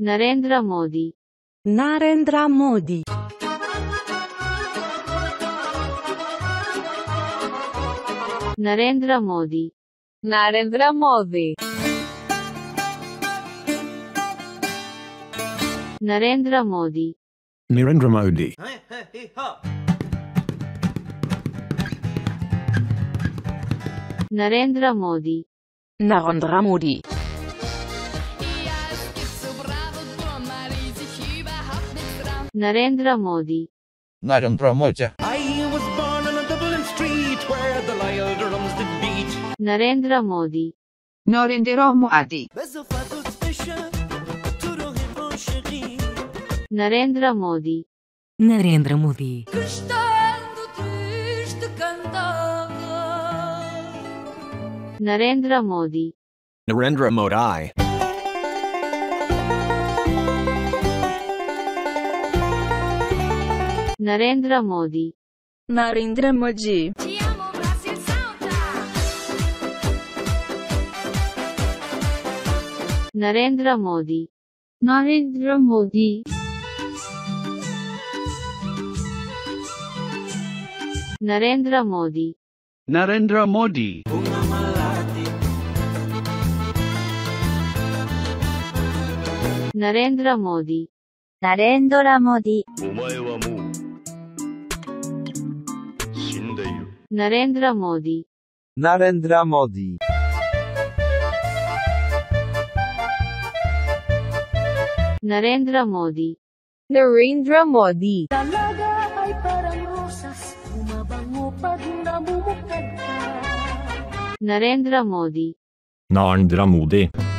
Narendra Modi. Narendra Modi Narendra Modi. Narendra Modi Narendra Modi. Narendra Modi Narendra Modi. Narendra Modi Narendra Modi. Narendra Modi. I was born on a Dublin street where the Lyle drums did beat. Narendra Modi. Narendra Modi. Narendra Modi. Narendra Modi. Narendra Modi. Narendra Modi. Narendra Modi Narendra Modi. Narendra Modi Narendra Modi. Narendra Modi Narendra Modi. Narendra Modi ナレ Narendra Modi. Narendra Modi. Narendra Modi. Narendra Modi. Narendra Modi. Narendra Modi.